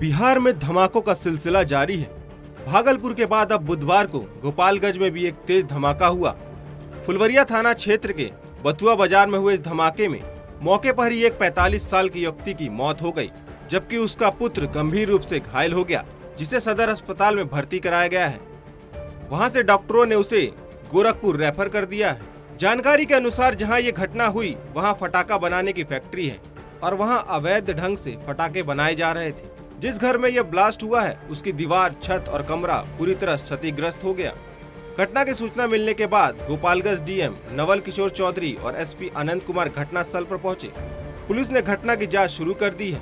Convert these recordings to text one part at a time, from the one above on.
बिहार में धमाकों का सिलसिला जारी है। भागलपुर के बाद अब बुधवार को गोपालगंज में भी एक तेज धमाका हुआ। फुलवरिया थाना क्षेत्र के बथुआ बाज़ार में हुए इस धमाके में मौके पर ही एक 45 साल की व्यक्ति की मौत हो गई, जबकि उसका पुत्र गंभीर रूप से घायल हो गया, जिसे सदर अस्पताल में भर्ती कराया गया है। वहाँ से डॉक्टरों ने उसे गोरखपुर रेफर कर दिया है। जानकारी के अनुसार जहाँ ये घटना हुई, वहाँ फटाका बनाने की फैक्ट्री है और वहाँ अवैध ढंग से फटाके बनाए जा रहे थे। जिस घर में यह ब्लास्ट हुआ है, उसकी दीवार, छत और कमरा पूरी तरह क्षतिग्रस्त हो गया। घटना की सूचना मिलने के बाद गोपालगंज डीएम नवल किशोर चौधरी और एसपी अनंत कुमार घटना स्थल पर पहुँचे। पुलिस ने घटना की जाँच शुरू कर दी है।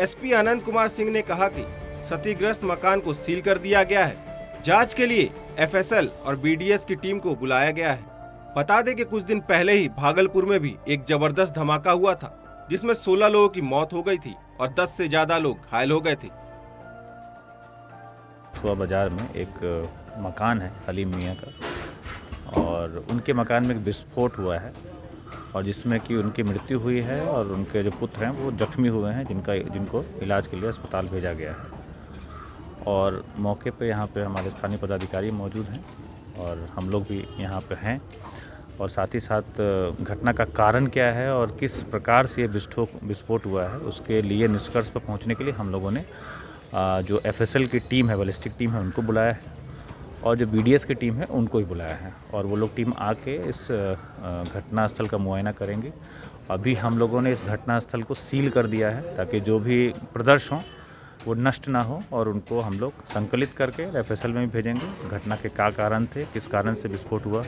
एसपी अनंत कुमार सिंह ने कहा कि क्षतिग्रस्त मकान को सील कर दिया गया है। जाँच के लिए एफएसएल और बीडीएस की टीम को बुलाया गया है। बता दें कि कुछ दिन पहले ही भागलपुर में भी एक ज़बरदस्त धमाका हुआ था, जिसमें 16 लोगों की मौत हो गई थी। और 10 से ज़्यादा लोग घायल हो गए थे। बाज़ार में एक मकान है हलीम मियाँ का। और उनके मकान में एक विस्फोट हुआ है और जिसमें कि उनकी मृत्यु हुई है और उनके जो पुत्र हैं, वो जख्मी हुए हैं, जिनका, जिनको इलाज के लिए अस्पताल भेजा गया है। और मौके पे यहाँ पे हमारे स्थानीय पदाधिकारी मौजूद हैं और हम लोग भी यहाँ पे हैं। और साथ ही साथ घटना का कारण क्या है और किस प्रकार से ये विस्फोट विस्फोट हुआ है, उसके लिए निष्कर्ष पर पहुँचने के लिए हम लोगों ने जो एफएसएल की टीम है बलिस्टिक टीम है, उनको बुलाया है और जो बीडीएस की टीम है, उनको ही बुलाया है और वो लोग टीम आके इस घटना स्थल का मुआयना करेंगे। अभी हम लोगों ने इस घटना स्थल को सील कर दिया है ताकि जो भी प्रदर्श हों, वो नष्ट ना हो और उनको हम लोग संकलित करके एफएसएल में भी भेजेंगे। घटना के क्या कारण थे, किस कारण से विस्फोट हुआ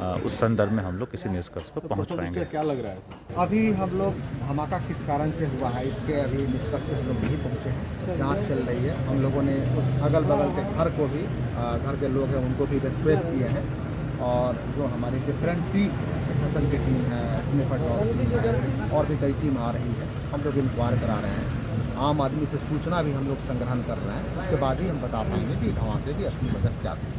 उस संदर्भ में हम लोग किसी निष्कर्ष पर पहुँच पाएँगे। क्या लग रहा है अभी हम लोग धमाका किस कारण से हुआ है इसके अभी निष्कर्ष पर हम लोग नहीं पहुँचे हैं। जाँच चल रही है। हम लोगों ने उस अगल बगल के घर को भी घर के लोग हैं उनको भी रिक्वेस्ट किए हैं। और जो हमारी डिफरेंट टीम फ़सल की टीम है स्निफर टीम और भी कई टीम आ रही है हम लोग इंक्वायर करा रहे हैं। आम आदमी से सूचना भी हम लोग संग्रहण कर रहे हैं। उसके बाद ही हम बता पाएँगे कि धमाके की असली वजह क्या थी।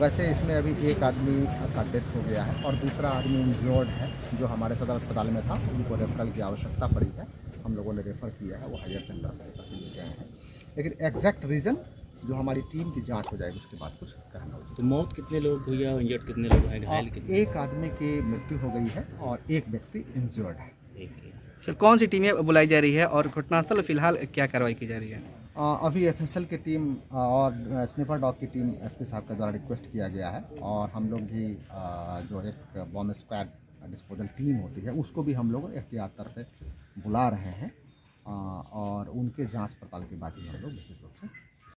वैसे इसमें अभी एक आदमी का डेथ हो गया है और दूसरा आदमी इंजर्ड है जो हमारे सदर अस्पताल में था उनको रेफरल की आवश्यकता पड़ी है। हम लोगों ने रेफ़र किया है वो हायर सेंटर से रेफर किए गए हैं। लेकिन एग्जैक्ट रीज़न जो हमारी टीम की जाँच हो जाएगी उसके बाद कुछ कहना हो तो मौत कितने लोग हुई है इंजर्ड कितने लोग हैं घायल कितने एक आदमी की मृत्यु हो गई है और एक व्यक्ति इंजर्ड है। सर कौन सी टीमें बुलाई जा रही है और घटनास्थल फ़िलहाल क्या कार्रवाई की जा रही है? अभी एफएसएल की टीम और स्नीपर डॉग की टीम एसपी साहब के द्वारा रिक्वेस्ट किया गया है, और हम लोग भी जो एक बॉम्ब स्क्वाड डिस्पोजल टीम होती है, उसको भी हम लोग एहतियात तरफ़ बुला रहे हैं और उनके जाँच पड़ताल के बाद ही हम लोग विशेष रूप से